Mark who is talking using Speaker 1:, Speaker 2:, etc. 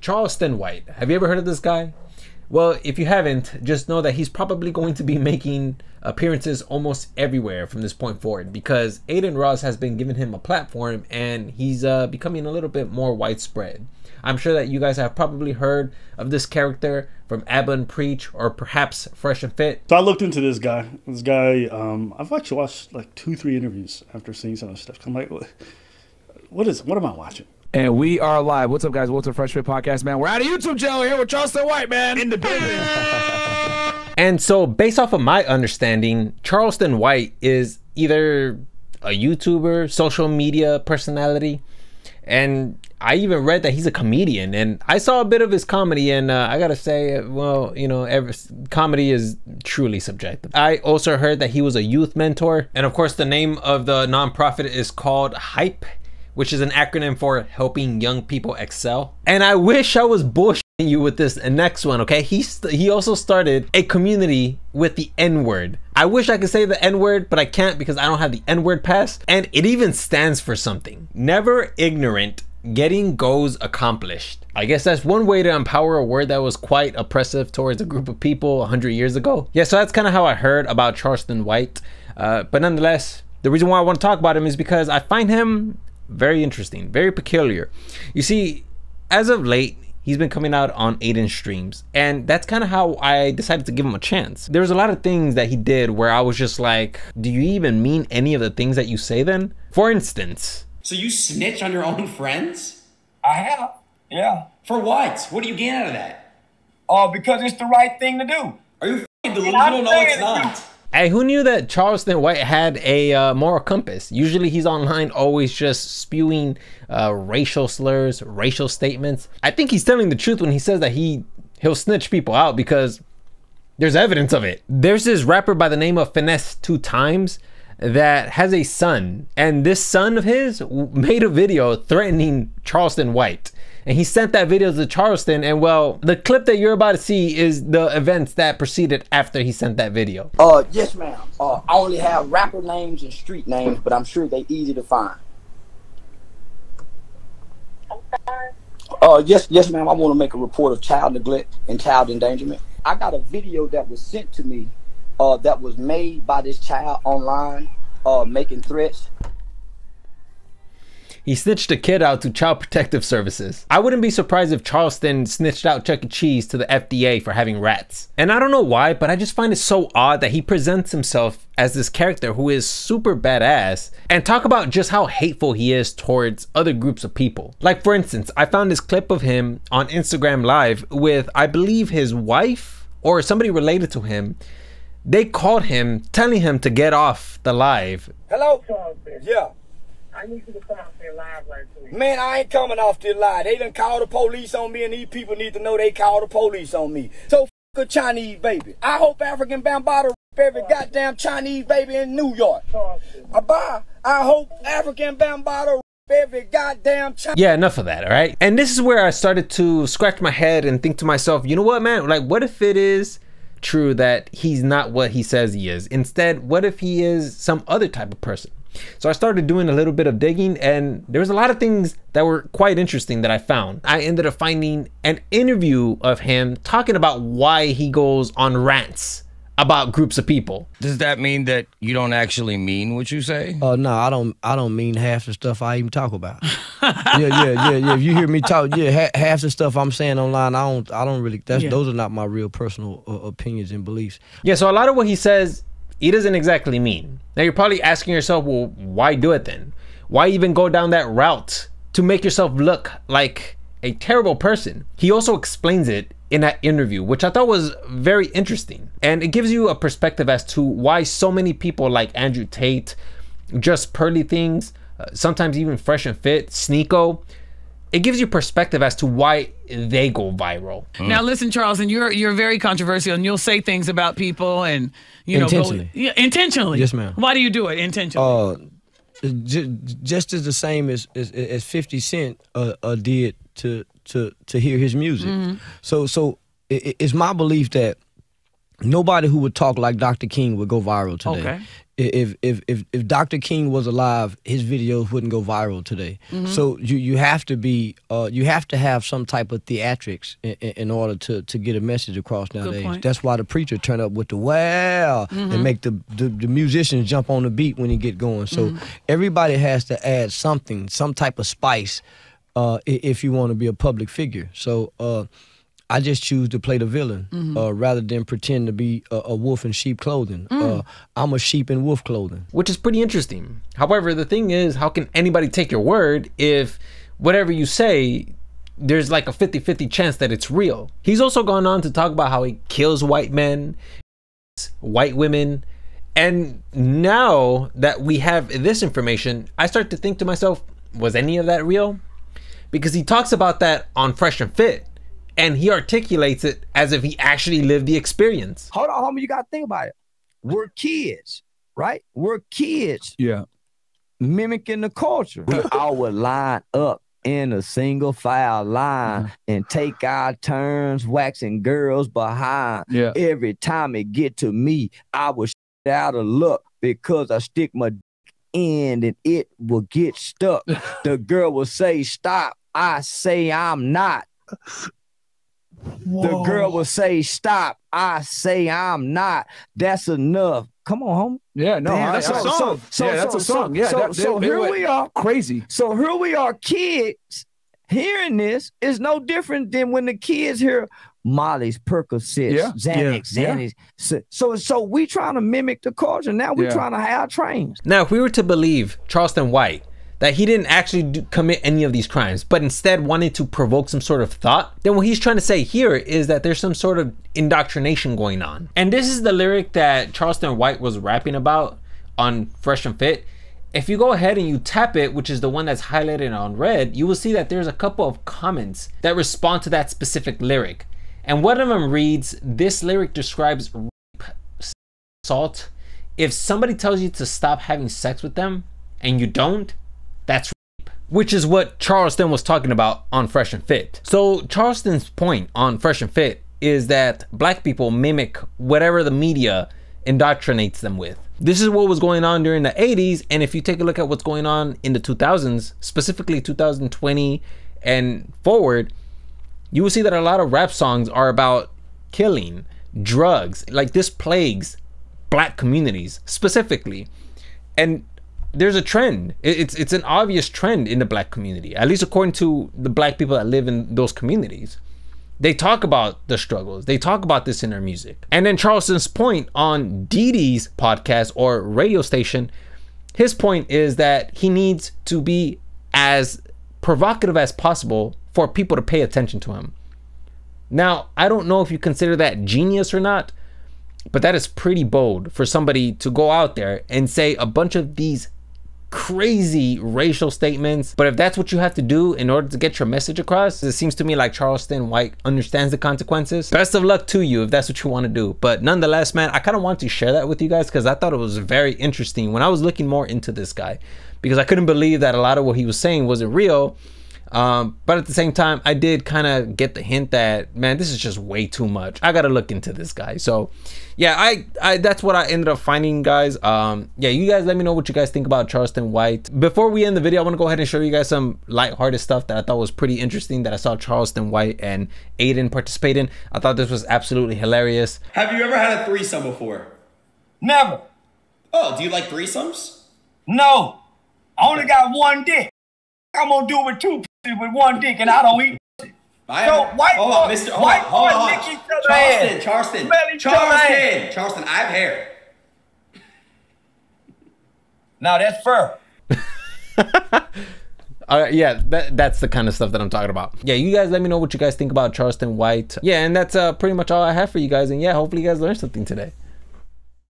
Speaker 1: Charleston White. Have you ever heard of this guy? Well, if you haven't, just know that he's probably going to be making appearances almost everywhere from this point forward because Adin Ross has been giving him a platform and he's uh, becoming a little bit more widespread. I'm sure that you guys have probably heard of this character from Abba and Preach or perhaps Fresh and Fit.
Speaker 2: So I looked into this guy. This guy, um, I've actually watched like two, three interviews after seeing some of this stuff. I'm like, what is? What am I watching?
Speaker 3: And we are live. What's up, guys? What's up, Fresh Fit Podcast, man? We're out of YouTube channel here with Charleston White, man. In the building.
Speaker 1: and so, based off of my understanding, Charleston White is either a YouTuber, social media personality, and I even read that he's a comedian. And I saw a bit of his comedy, and uh, I gotta say, well, you know, every, comedy is truly subjective. I also heard that he was a youth mentor, and of course, the name of the nonprofit is called Hype which is an acronym for helping young people excel. And I wish I was bullshitting you with this next one, okay? He he also started a community with the N-word. I wish I could say the N-word, but I can't because I don't have the N-word pass. And it even stands for something. Never ignorant, getting goals accomplished. I guess that's one way to empower a word that was quite oppressive towards a group of people 100 years ago. Yeah, so that's kind of how I heard about Charleston White. Uh, but nonetheless, the reason why I want to talk about him is because I find him very interesting, very peculiar. You see, as of late, he's been coming out on Adin streams, and that's kind of how I decided to give him a chance. There was a lot of things that he did where I was just like, do you even mean any of the things that you say then? For instance.
Speaker 4: So you snitch on your own friends?
Speaker 5: I have, yeah.
Speaker 4: For what? What do you gain out of that?
Speaker 5: Oh, uh, because it's the right thing to do.
Speaker 4: Are you f***ing delusional? No, it's not.
Speaker 1: Hey, who knew that Charleston White had a uh, moral compass? Usually he's online always just spewing uh, racial slurs, racial statements. I think he's telling the truth when he says that he he'll snitch people out because there's evidence of it. There's this rapper by the name of Finesse Two Times that has a son, and this son of his made a video threatening Charleston White and he sent that video to Charleston. And well, the clip that you're about to see is the events that proceeded after he sent that video.
Speaker 6: Uh, yes, ma'am. Uh, I only have rapper names and street names, but I'm sure they easy to find. Uh, yes, yes, ma'am. I want to make a report of child neglect and child endangerment. I got a video that was sent to me, uh, that was made by this child online, uh, making threats.
Speaker 1: He snitched a kid out to Child Protective Services. I wouldn't be surprised if Charleston snitched out Chuck E. Cheese to the FDA for having rats. And I don't know why, but I just find it so odd that he presents himself as this character who is super badass and talk about just how hateful he is towards other groups of people. Like for instance, I found this clip of him on Instagram Live with, I believe his wife or somebody related to him they called him telling him to get off the live.
Speaker 5: Hello? Yeah. I need you to come off their live right quick. Man, I ain't coming off their live. They done called the police on me, and these people need to know they called the police on me. So, f a Chinese baby. I hope Afrika Bambaataa every goddamn Chinese baby in New York. Bye. I hope Afrika Bambaataa every goddamn Chinese.
Speaker 1: Yeah, enough of that, all right? And this is where I started to scratch my head and think to myself, you know what, man? Like, what if it is true that he's not what he says he is? Instead, what if he is some other type of person? So I started doing a little bit of digging and there was a lot of things that were quite interesting that I found. I ended up finding an interview of him talking about why he goes on rants about groups of people.
Speaker 7: Does that mean that you don't actually mean what you say?
Speaker 8: Oh uh, no, I don't. I don't mean half the stuff I even talk about. yeah, yeah, yeah, yeah. If you hear me talk, yeah, ha half the stuff I'm saying online, I don't. I don't really. That's yeah. those are not my real personal uh, opinions and beliefs.
Speaker 1: Yeah. So a lot of what he says he doesn't exactly mean. Now you're probably asking yourself, well, why do it then? Why even go down that route to make yourself look like a terrible person? He also explains it in that interview, which I thought was very interesting. And it gives you a perspective as to why so many people like Andrew Tate, just pearly things, uh, sometimes even fresh and fit, Sneako, it gives you perspective as to why they go viral.
Speaker 9: Mm. Now, listen, Charles, and you're you're very controversial, and you'll say things about people, and you know,
Speaker 8: intentionally.
Speaker 9: Go, yeah, intentionally.
Speaker 8: Yes, ma'am.
Speaker 9: Why do you do it intentionally?
Speaker 8: Uh, just as the same as as, as Fifty Cent uh, uh, did to to to hear his music. Mm-hmm. So so it, it's my belief that nobody who would talk like Dr. King would go viral today.
Speaker 9: Okay.
Speaker 8: If if if if Dr. King was alive, his videos wouldn't go viral today. So you you have to be uh, you have to have some type of theatrics in, in order to to get a message across nowadays. That's why the preacher turn up with the wow and make the, the the musicians jump on the beat when he get going. So everybody has to add something, some type of spice, uh, if you want to be a public figure. So. Uh, I just choose to play the villain uh, rather than pretend to be a, a wolf in sheep clothing. Uh, I'm a sheep in wolf clothing.
Speaker 1: which is pretty interesting. However, the thing is, how can anybody take your word if whatever you say, there's like a 50 50 chance that it's real? He's also gone on to talk about how he kills white men, white women. And now that we have this information, I start to think to myself, was any of that real? Because he talks about that on Fresh and Fit and he articulates it as if he actually lived the experience.
Speaker 6: Hold on, homie. You got to think about it. We're kids, right? We're kids
Speaker 3: Yeah.
Speaker 6: mimicking the culture. We all would line up in a single file line mm-hmm. and take our turns waxing girls behind.
Speaker 3: Yeah.
Speaker 6: Every time it get to me, I was out of luck because I stick my end and it will get stuck. the girl will say, Stop. I say, I'm not. The girl will say, Stop. I say, I'm not. That's enough. Come on, homie.
Speaker 3: Yeah, no,
Speaker 6: Damn,
Speaker 3: I-
Speaker 6: that's
Speaker 3: I-
Speaker 6: a song. So-
Speaker 3: yeah, that's
Speaker 6: so-
Speaker 3: a song. Yeah,
Speaker 6: so-
Speaker 3: that-
Speaker 6: so
Speaker 3: they- they
Speaker 6: here
Speaker 3: went
Speaker 6: we are.
Speaker 3: Crazy.
Speaker 6: So here we are, kids. Hearing this is no different than when the kids hear Molly's, Percocets,
Speaker 3: Yeah,
Speaker 6: Xanax,
Speaker 3: yeah, yeah.
Speaker 6: Xanax. So, so, so we trying to mimic the culture. Now we
Speaker 3: Yeah.
Speaker 6: trying to have trains.
Speaker 1: Now, if we were to believe Charleston White that he didn't actually do, commit any of these crimes, but instead wanted to provoke some sort of thought, then what he's trying to say here is that there's some sort of indoctrination going on. And this is the lyric that Charleston White was rapping about on Fresh and Fit. If you go ahead and you tap it, which is the one that's highlighted on red, you will see that there's a couple of comments that respond to that specific lyric. And one of them reads, This lyric describes rape, assault. If somebody tells you to stop having sex with them and you don't, that's rape. Which is what Charleston was talking about on Fresh and Fit. So Charleston's point on Fresh and Fit is that black people mimic whatever the media indoctrinates them with. This is what was going on during the 80s, and if you take a look at what's going on in the 2000s, specifically 2020 and forward, you will see that a lot of rap songs are about killing, drugs. Like this plagues black communities specifically. And there's a trend. It's it's an obvious trend in the black community, at least according to the black people that live in those communities. They talk about the struggles. They talk about this in their music. And then Charleston's point on Dede's podcast or radio station, his point is that he needs to be as provocative as possible for people to pay attention to him. Now, I don't know if you consider that genius or not, but that is pretty bold for somebody to go out there and say a bunch of these crazy racial statements. But if that's what you have to do in order to get your message across, it seems to me like Charleston White understands the consequences. Best of luck to you if that's what you want to do. But nonetheless, man, I kind of want to share that with you guys because I thought it was very interesting when I was looking more into this guy because I couldn't believe that a lot of what he was saying wasn't real. Um, but at the same time, I did kind of get the hint that man, this is just way too much. I gotta look into this guy. So, yeah, I, I that's what I ended up finding, guys. Um, yeah, you guys let me know what you guys think about Charleston White. Before we end the video, I want to go ahead and show you guys some lighthearted stuff that I thought was pretty interesting that I saw Charleston White and Adin participate in. I thought this was absolutely hilarious.
Speaker 4: Have you ever had a threesome before?
Speaker 5: Never.
Speaker 4: Oh, do you like threesomes?
Speaker 5: No. I only got one dick. I'm gonna do it with two pussies with one dick, and I don't eat.
Speaker 4: I
Speaker 5: So, white
Speaker 4: hold on, Mr. Hold
Speaker 5: white
Speaker 4: on, hold
Speaker 5: boy
Speaker 4: on,
Speaker 5: lick each other
Speaker 4: Charleston,
Speaker 5: ass.
Speaker 4: Charleston,
Speaker 5: Smell each other
Speaker 4: Charleston, Charleston. I have hair.
Speaker 5: Now that's fur.
Speaker 1: Uh, yeah, that, that's the kind of stuff that I'm talking about. Yeah, you guys let me know what you guys think about Charleston White. Yeah, and that's uh, pretty much all I have for you guys. And yeah, hopefully you guys learned something today.